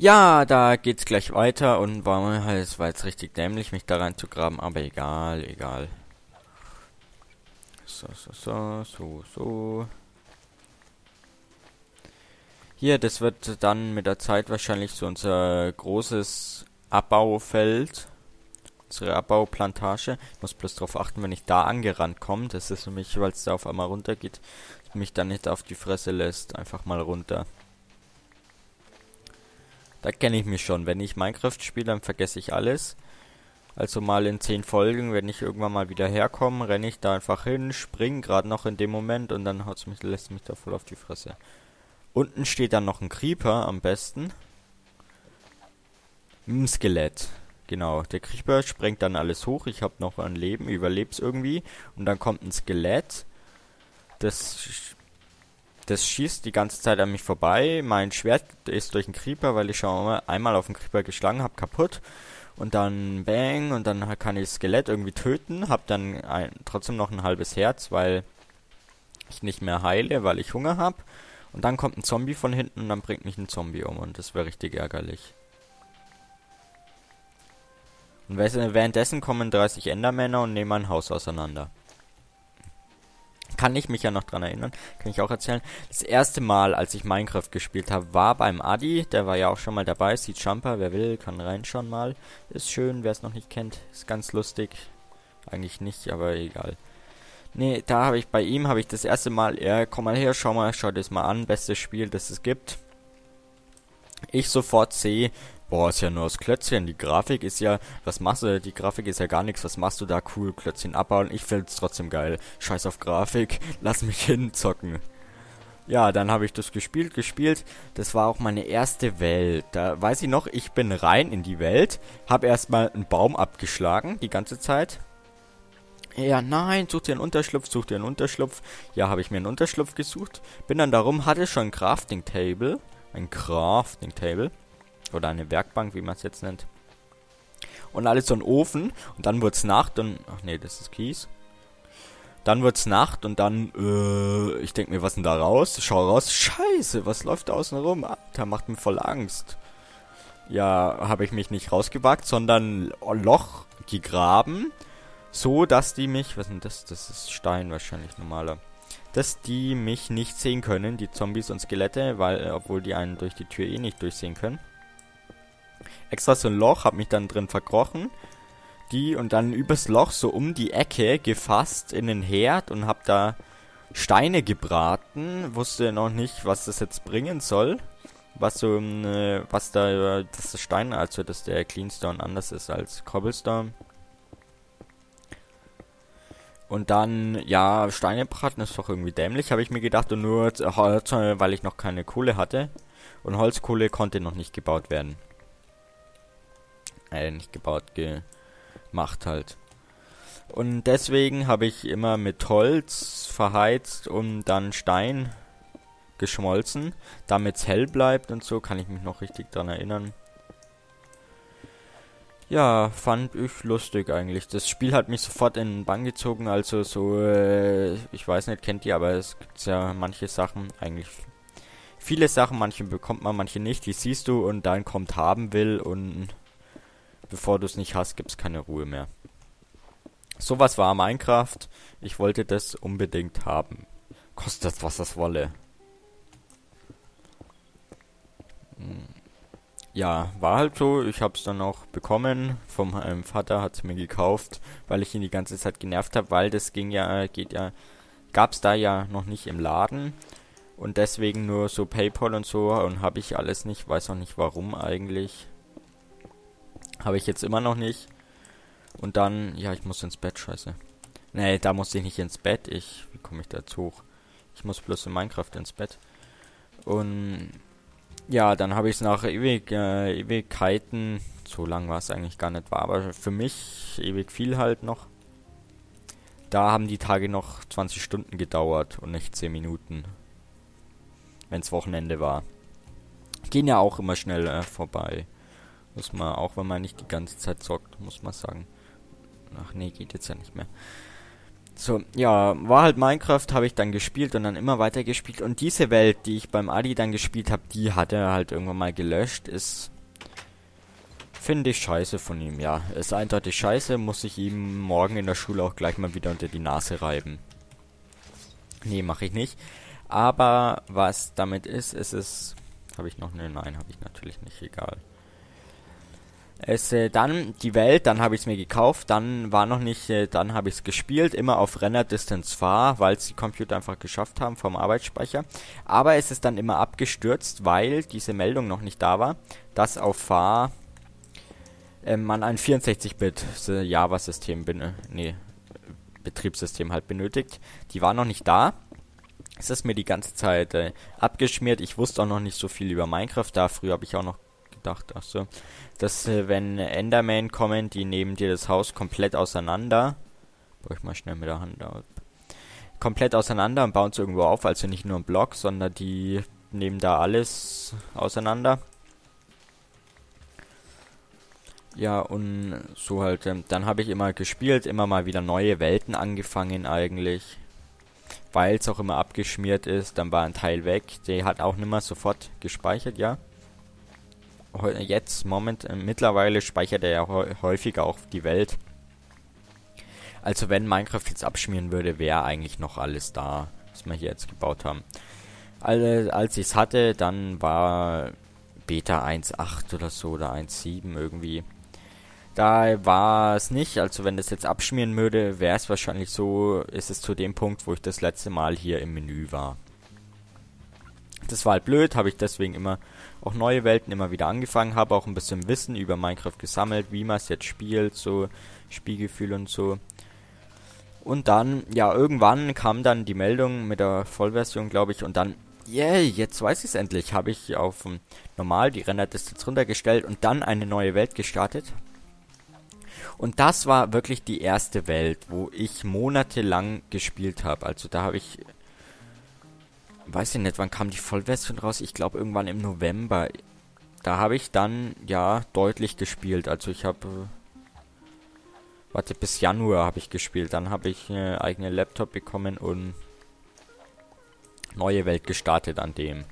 Ja, da geht's gleich weiter und war mir halt, es war jetzt richtig dämlich, mich da reinzugraben, aber egal, egal. So, so, so, so, so. Hier, das wird dann mit der Zeit wahrscheinlich so unser großes Abbaufeld. Unsere Abbauplantage. Ich muss bloß darauf achten, wenn ich da angerannt komme. Das ist mich, weil es da auf einmal runter geht, mich dann nicht auf die Fresse lässt. Einfach mal runter. Da kenne ich mich schon. Wenn ich Minecraft spiele, dann vergesse ich alles. Also mal in 10 Folgen, wenn ich irgendwann mal wieder herkomme, renne ich da einfach hin, spring gerade noch in dem Moment und dann haut's mich, lässt mich da voll auf die Fresse. Unten steht dann noch ein Creeper am besten. Ein Skelett. Genau, der Creeper sprengt dann alles hoch. Ich habe noch ein Leben, überleb's irgendwie. Und dann kommt ein Skelett. Das das schießt die ganze Zeit an mich vorbei. Mein Schwert ist durch den Creeper, weil ich schon einmal auf den Creeper geschlagen habe, kaputt. Und dann bang und dann kann ich das Skelett irgendwie töten. Hab dann ein, trotzdem noch ein halbes Herz, weil ich nicht mehr heile, weil ich Hunger habe. Und dann kommt ein Zombie von hinten und dann bringt mich ein Zombie um und das wäre richtig ärgerlich. Und währenddessen kommen 30 Endermänner und nehmen mein Haus auseinander kann ich mich ja noch dran erinnern, kann ich auch erzählen. Das erste Mal, als ich Minecraft gespielt habe, war beim Adi, der war ja auch schon mal dabei, sieht Jumper, wer will, kann reinschauen mal. Ist schön, wer es noch nicht kennt, ist ganz lustig. Eigentlich nicht, aber egal. Nee, da habe ich bei ihm habe ich das erste Mal, ja, komm mal her, schau mal, schau das mal an, bestes Spiel, das es gibt. Ich sofort sehe, Boah, ist ja nur aus Klötzchen. Die Grafik ist ja, was machst du? Die Grafik ist ja gar nichts. Was machst du da? Cool, Klötzchen abbauen. Ich find's trotzdem geil. Scheiß auf Grafik. Lass mich hinzocken. Ja, dann habe ich das gespielt, gespielt. Das war auch meine erste Welt. Da weiß ich noch, ich bin rein in die Welt, habe erstmal einen Baum abgeschlagen, die ganze Zeit. Ja, nein, such dir einen Unterschlupf, such dir einen Unterschlupf. Ja, habe ich mir einen Unterschlupf gesucht. Bin dann darum, hatte schon ein Crafting Table. Ein Crafting Table. Oder eine Werkbank, wie man es jetzt nennt. Und alles so ein Ofen. Und dann wird's Nacht und. Ach nee, das ist Kies. Dann wird's Nacht und dann, äh, ich denk mir, was denn da raus? Schau raus. Scheiße, was läuft da außen rum? Alter, macht mir voll Angst. Ja, habe ich mich nicht rausgewagt, sondern Loch gegraben. So, dass die mich, was denn das? Das ist Stein wahrscheinlich normaler. Dass die mich nicht sehen können, die Zombies und Skelette, weil, obwohl die einen durch die Tür eh nicht durchsehen können extra so ein Loch, hab mich dann drin verkrochen. Die und dann übers Loch so um die Ecke gefasst in den Herd und hab da Steine gebraten. Wusste noch nicht, was das jetzt bringen soll. Was so, äh, was da, dass das Stein, also dass der Cleanstone anders ist als Cobblestone. Und dann, ja, Steine braten ist doch irgendwie dämlich, habe ich mir gedacht. Und nur Holz, weil ich noch keine Kohle hatte. Und Holzkohle konnte noch nicht gebaut werden äh, nicht gebaut, gemacht halt. Und deswegen habe ich immer mit Holz verheizt und dann Stein geschmolzen, damit es hell bleibt und so, kann ich mich noch richtig dran erinnern. Ja, fand ich lustig eigentlich. Das Spiel hat mich sofort in den Bann gezogen, also so, äh, ich weiß nicht, kennt ihr, aber es gibt ja manche Sachen, eigentlich viele Sachen, manche bekommt man, manche nicht, die siehst du und dann kommt haben will und bevor du es nicht hast, gibt es keine Ruhe mehr. Sowas war Minecraft. Ich wollte das unbedingt haben. Kostet was das wolle. Hm. Ja, war halt so. Ich hab's dann auch bekommen. Vom meinem Vater hat's mir gekauft, weil ich ihn die ganze Zeit genervt habe, weil das ging ja, geht ja, gab's da ja noch nicht im Laden. Und deswegen nur so PayPal und so und habe ich alles nicht, weiß auch nicht warum eigentlich. Habe ich jetzt immer noch nicht. Und dann, ja, ich muss ins Bett, scheiße. Nee, da muss ich nicht ins Bett. Ich, wie komme ich da jetzt hoch? Ich muss bloß in Minecraft ins Bett. Und ja, dann habe ich es nach ewig, äh, Ewigkeiten, so lang war es eigentlich gar nicht war, aber für mich ewig viel halt noch. Da haben die Tage noch 20 Stunden gedauert und nicht 10 Minuten. Wenn es Wochenende war. Gehen ja auch immer schnell äh, vorbei. Muss man, auch wenn man nicht die ganze Zeit zockt, muss man sagen. Ach nee, geht jetzt ja nicht mehr. So, ja, war halt Minecraft, habe ich dann gespielt und dann immer weiter gespielt. Und diese Welt, die ich beim Adi dann gespielt habe, die hat er halt irgendwann mal gelöscht. Ist, finde ich scheiße von ihm, ja. Ist eindeutig scheiße, muss ich ihm morgen in der Schule auch gleich mal wieder unter die Nase reiben. Nee, mache ich nicht. Aber was damit ist, ist es... Habe ich noch? Ne, nein, habe ich natürlich nicht, egal. Es, äh, dann die Welt, dann habe ich es mir gekauft, dann war noch nicht, äh, dann habe ich es gespielt, immer auf Renner Distance Far, weil es die Computer einfach geschafft haben vom Arbeitsspeicher. Aber es ist dann immer abgestürzt, weil diese Meldung noch nicht da war, dass auf Far äh, man ein 64-Bit Java-System, äh, nee, Betriebssystem halt benötigt. Die war noch nicht da. Es ist mir die ganze Zeit äh, abgeschmiert. Ich wusste auch noch nicht so viel über Minecraft da. Früher habe ich auch noch gedacht, ach so, dass äh, wenn Enderman kommen, die nehmen dir das Haus komplett auseinander. Brauche ich mal schnell mit der Hand ab. Komplett auseinander und bauen es irgendwo auf, also nicht nur ein Block, sondern die nehmen da alles auseinander. Ja, und so halt, ähm, dann habe ich immer gespielt, immer mal wieder neue Welten angefangen eigentlich. Weil es auch immer abgeschmiert ist, dann war ein Teil weg. Der hat auch nicht mehr sofort gespeichert, ja jetzt, moment, äh, mittlerweile speichert er ja häufiger auch die Welt. Also wenn Minecraft jetzt abschmieren würde, wäre eigentlich noch alles da, was wir hier jetzt gebaut haben. Also, als ich es hatte, dann war Beta 1.8 oder so oder 1.7 irgendwie. Da war es nicht, also wenn das jetzt abschmieren würde, wäre es wahrscheinlich so, ist es zu dem Punkt, wo ich das letzte Mal hier im Menü war. Das war halt blöd, habe ich deswegen immer auch neue Welten immer wieder angefangen, habe auch ein bisschen Wissen über Minecraft gesammelt, wie man es jetzt spielt, so Spielgefühl und so. Und dann, ja, irgendwann kam dann die Meldung mit der Vollversion, glaube ich, und dann, yeah, jetzt weiß ich es endlich, habe ich auf um, normal die Renderdistanz runtergestellt und dann eine neue Welt gestartet. Und das war wirklich die erste Welt, wo ich monatelang gespielt habe. Also da habe ich weiß ich nicht, wann kam die Vollversion raus? Ich glaube irgendwann im November. Da habe ich dann, ja, deutlich gespielt. Also ich habe, äh, warte, bis Januar habe ich gespielt. Dann habe ich äh, eigene Laptop bekommen und neue Welt gestartet an dem.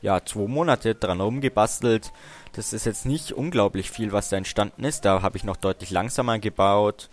Ja, zwei Monate dran rumgebastelt. Das ist jetzt nicht unglaublich viel, was da entstanden ist. Da habe ich noch deutlich langsamer gebaut.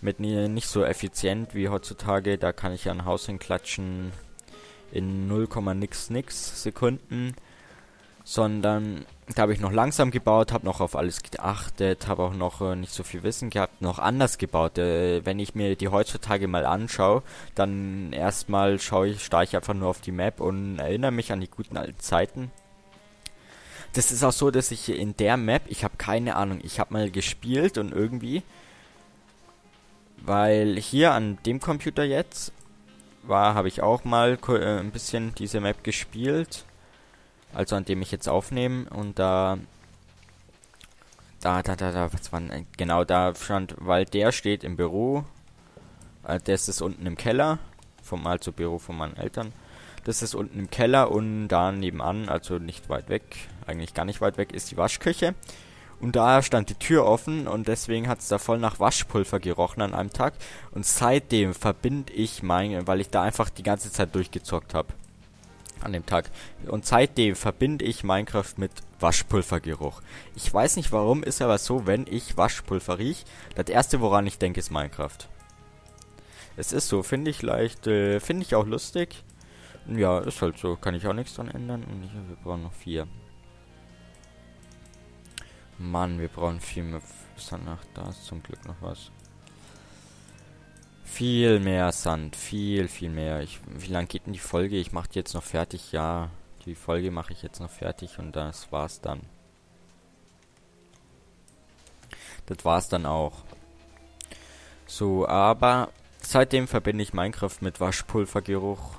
Mit nicht so effizient wie heutzutage. Da kann ich ja ein Haus hinklatschen in 0, nix nix Sekunden, sondern da habe ich noch langsam gebaut, habe noch auf alles geachtet, habe auch noch äh, nicht so viel Wissen gehabt, noch anders gebaut. Äh, wenn ich mir die heutzutage mal anschaue, dann erstmal schaue ich, starre ich einfach nur auf die Map und erinnere mich an die guten alten Zeiten. Das ist auch so, dass ich in der Map, ich habe keine Ahnung, ich habe mal gespielt und irgendwie, weil hier an dem Computer jetzt war, habe ich auch mal äh, ein bisschen diese Map gespielt. Also an dem ich jetzt aufnehme. Und da. Da, da, da, da, was war denn, Genau, da stand, weil der steht im Büro. Äh, das ist unten im Keller. Vom also Büro von meinen Eltern. Das ist unten im Keller und da nebenan, also nicht weit weg, eigentlich gar nicht weit weg, ist die Waschküche. Und da stand die Tür offen und deswegen hat es da voll nach Waschpulver gerochen an einem Tag. Und seitdem verbinde ich mein, weil ich da einfach die ganze Zeit durchgezockt habe. An dem Tag. Und seitdem verbinde ich Minecraft mit Waschpulvergeruch. Ich weiß nicht warum, ist aber so, wenn ich Waschpulver riech, das erste woran ich denke ist Minecraft. Es ist so, finde ich leicht, äh, finde ich auch lustig. Ja, ist halt so, kann ich auch nichts dran ändern. Und ich, wir brauchen noch vier. Mann, wir brauchen viel mehr Sand. Ach, da ist zum Glück noch was. Viel mehr Sand. Viel, viel mehr. Ich, wie lang geht denn die Folge? Ich mache die jetzt noch fertig. Ja, die Folge mache ich jetzt noch fertig und das war's dann. Das war's dann auch. So, aber seitdem verbinde ich Minecraft mit Waschpulvergeruch.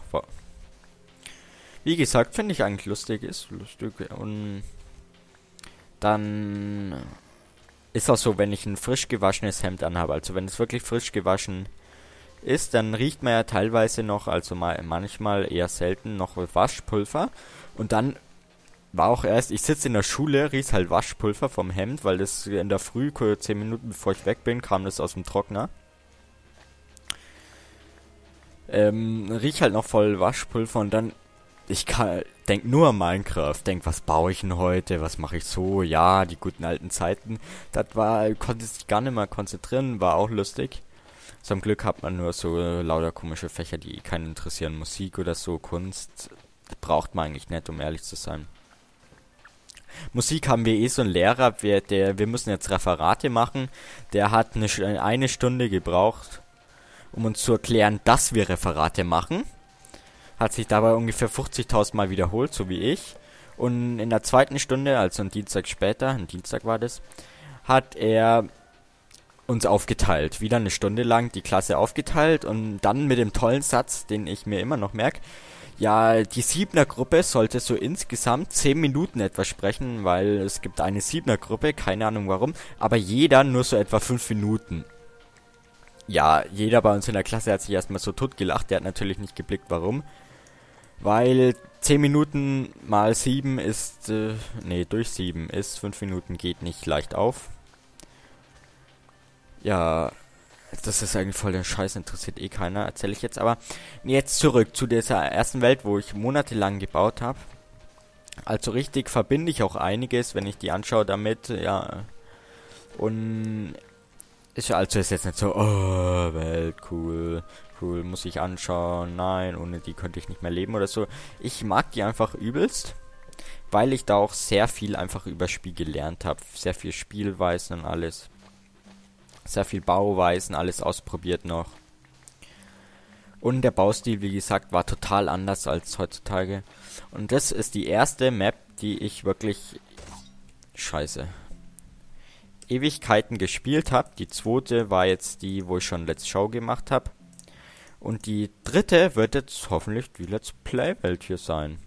Wie gesagt, finde ich eigentlich lustig, ist lustig und dann ist auch so, wenn ich ein frisch gewaschenes Hemd anhabe, also wenn es wirklich frisch gewaschen ist, dann riecht man ja teilweise noch, also mal, manchmal eher selten noch Waschpulver. Und dann war auch erst, ich sitze in der Schule, riecht halt Waschpulver vom Hemd, weil das in der Früh, 10 Minuten bevor ich weg bin, kam das aus dem Trockner. Ähm, riech halt noch voll Waschpulver und dann, ich kann, denk nur an Minecraft, denk, was baue ich denn heute, was mache ich so, ja, die guten alten Zeiten. Das war, konnte sich gar nicht mehr konzentrieren, war auch lustig. Zum Glück hat man nur so lauter komische Fächer, die keinen interessieren. Musik oder so, Kunst, braucht man eigentlich nicht, um ehrlich zu sein. Musik haben wir eh so einen Lehrer, wir, der, wir müssen jetzt Referate machen. Der hat eine, eine Stunde gebraucht, um uns zu erklären, dass wir Referate machen. Hat sich dabei ungefähr 50.000 Mal wiederholt, so wie ich. Und in der zweiten Stunde, also einen Dienstag später, ein Dienstag war das, hat er uns aufgeteilt. Wieder eine Stunde lang die Klasse aufgeteilt und dann mit dem tollen Satz, den ich mir immer noch merke, ja, die Siebner-Gruppe sollte so insgesamt 10 Minuten etwa sprechen, weil es gibt eine Siebner-Gruppe, keine Ahnung warum, aber jeder nur so etwa 5 Minuten. Ja, jeder bei uns in der Klasse hat sich erstmal so tot gelacht, der hat natürlich nicht geblickt, warum. Weil 10 Minuten mal 7 ist, äh, nee, durch 7 ist 5 Minuten geht nicht leicht auf. Ja, das ist eigentlich voll der Scheiß, interessiert eh keiner, erzähle ich jetzt. Aber jetzt zurück zu dieser ersten Welt, wo ich monatelang gebaut habe. Also richtig verbinde ich auch einiges, wenn ich die anschaue damit, ja. Und ist also ist jetzt nicht so, oh, Welt, cool, cool, muss ich anschauen, nein, ohne die könnte ich nicht mehr leben oder so. Ich mag die einfach übelst, weil ich da auch sehr viel einfach über Spiel gelernt habe, sehr viel Spielweisen und alles sehr viel Bauweisen, alles ausprobiert noch. Und der Baustil, wie gesagt, war total anders als heutzutage. Und das ist die erste Map, die ich wirklich scheiße Ewigkeiten gespielt habe. Die zweite war jetzt die, wo ich schon Let's Show gemacht habe. Und die dritte wird jetzt hoffentlich die Let's Play Welt hier sein.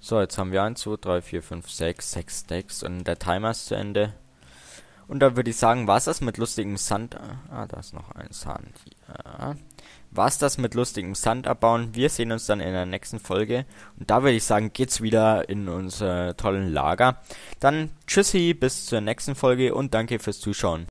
So, jetzt haben wir 1, 2, 3, 4, 5, 6, 6 Stacks und der Timer ist zu Ende. Und da würde ich sagen, war es das mit lustigem Sand... Ah, da ist noch ein Sand. Ja. War es das mit lustigem Sand abbauen? Wir sehen uns dann in der nächsten Folge. Und da würde ich sagen, geht's wieder in unser tollen Lager. Dann tschüssi, bis zur nächsten Folge und danke fürs Zuschauen.